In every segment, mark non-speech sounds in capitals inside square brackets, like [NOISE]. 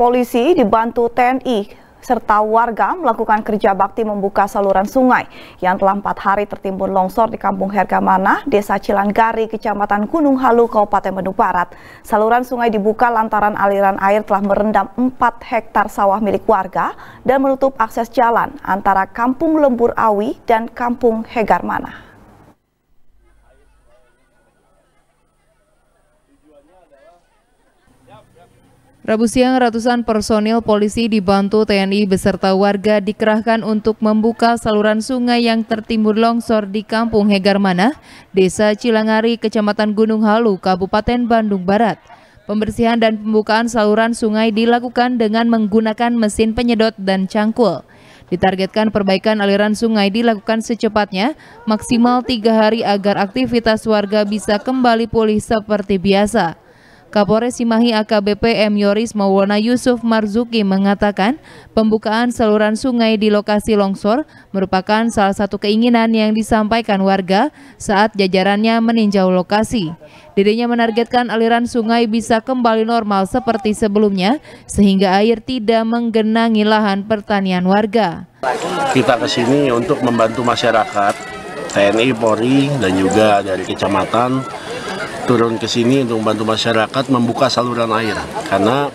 Polisi dibantu TNI serta warga melakukan kerja bakti membuka saluran sungai yang telah empat hari tertimbun longsor di Kampung Hergamana, Desa Cilanggari, Kecamatan Gunung Halu, Kabupaten Bandung Barat. Saluran sungai dibuka lantaran aliran air telah merendam 4 hektar sawah milik warga dan menutup akses jalan antara Kampung Lembur Awi dan Kampung Hegarmana. Rabu siang ratusan personil polisi dibantu TNI beserta warga dikerahkan untuk membuka saluran sungai yang tertimbun longsor di Kampung Hegarmana, Desa Cilangari, Kecamatan Gunung Halu, Kabupaten Bandung Barat. Pembersihan dan pembukaan saluran sungai dilakukan dengan menggunakan mesin penyedot dan cangkul. Ditargetkan perbaikan aliran sungai dilakukan secepatnya, maksimal tiga hari agar aktivitas warga bisa kembali pulih seperti biasa. Kapolres Cimahi AKBP M. Yoris Maulana Yusuf Marzuki mengatakan pembukaan saluran sungai di lokasi longsor merupakan salah satu keinginan yang disampaikan warga saat jajarannya meninjau lokasi. Dirinya menargetkan aliran sungai bisa kembali normal seperti sebelumnya sehingga air tidak menggenangi lahan pertanian warga. Kita ke sini untuk membantu masyarakat, TNI, Polri, dan juga dari kecamatan turun ke sini untuk membantu masyarakat membuka saluran air karena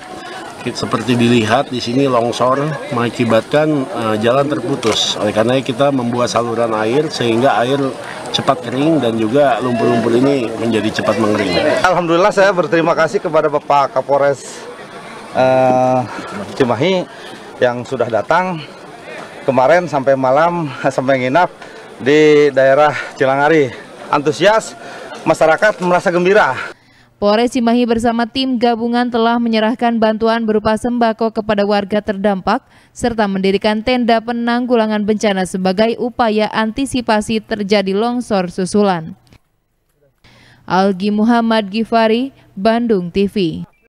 seperti dilihat di sini longsor mengakibatkan uh, jalan terputus. Oleh karena kita membuat saluran air sehingga air cepat kering dan juga lumpur-lumpur ini menjadi cepat mengering. Alhamdulillah saya berterima kasih kepada Bapak Kapolres uh, Cimahi yang sudah datang kemarin sampai malam [LAUGHS] sampai nginap di daerah Cilangari. Antusias masyarakat merasa gembira. Polres Cimahi bersama tim gabungan telah menyerahkan bantuan berupa sembako kepada warga terdampak serta mendirikan tenda penanggulangan bencana sebagai upaya antisipasi terjadi longsor susulan. Algi Muhammad Gifari, Bandung TV.